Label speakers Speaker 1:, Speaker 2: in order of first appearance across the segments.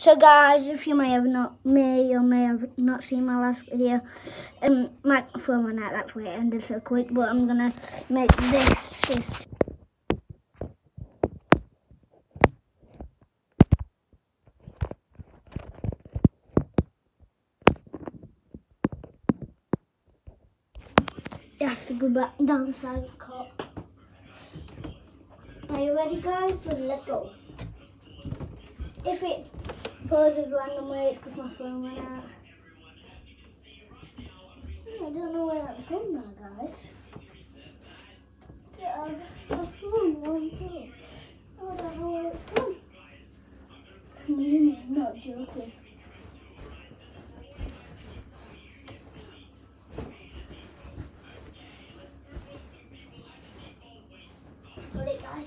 Speaker 1: So guys, if you may have not may or may have not seen my last video, um my phone went out, that's why it ended so quick, but I'm gonna make this just It has to go back downside the cup. Are you ready guys? So let's go. If it pauses randomly, it's because my phone went out. I don't know where that's gone now, guys. Yeah, I've, I've flown. I don't know where it's gone. Not joking. Got it, guys.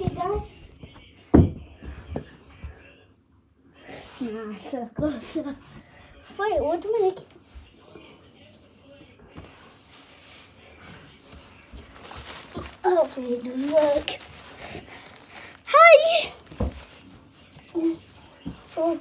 Speaker 1: it, guys? Nah. Wait, what do make? Hopefully it. Hi! Oh,